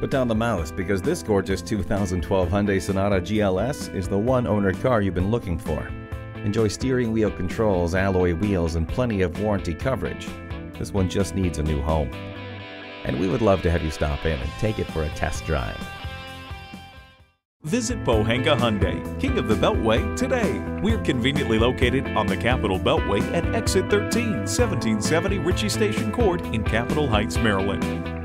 Put down the mouse because this gorgeous 2012 Hyundai Sonata GLS is the one owner car you've been looking for. Enjoy steering wheel controls, alloy wheels, and plenty of warranty coverage. This one just needs a new home. And we would love to have you stop in and take it for a test drive. Visit Pohanka Hyundai, King of the Beltway, today. We're conveniently located on the Capital Beltway at exit 13, 1770 Ritchie Station Court in Capitol Heights, Maryland.